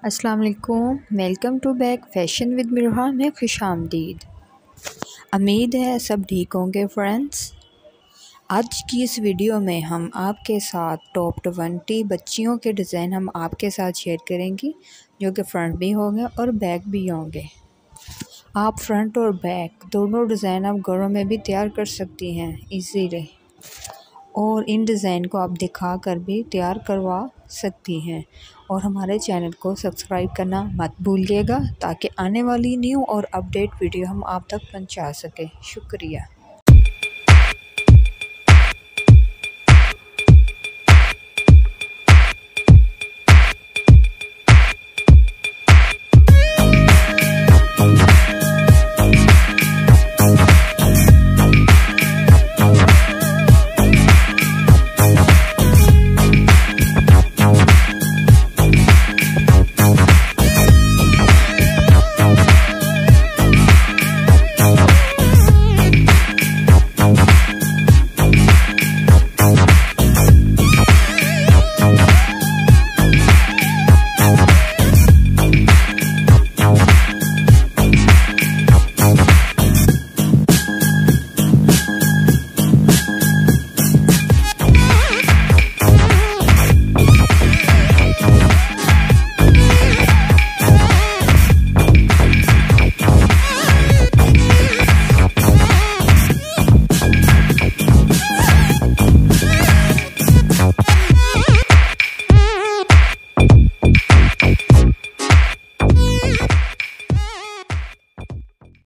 अस्सलाम वालेकुम welcome to back fashion with Mirha में खुश आमदीद। उम्मीद है सब ठीक होंगे फ्रेंड्स आज की इस वीडियो में हम आपके साथ टॉप ट्वेंटी बच्चियों के डिज़ाइन हम आपके साथ शेयर करेंगे, जो कि फ्रंट भी होंगे और बैक भी होंगे। आप फ्रंट और बैक दोनों डिज़ाइन आप घरों में भी तैयार कर सकती हैं इजीली और इन डिज़ाइन को आप दिखा कर भी तैयार करवा सकती हैं। और हमारे चैनल को सब्सक्राइब करना मत भूलिएगा ताकि आने वाली न्यू और अपडेट वीडियो हम आप तक पहुँचा सकें। शुक्रिया।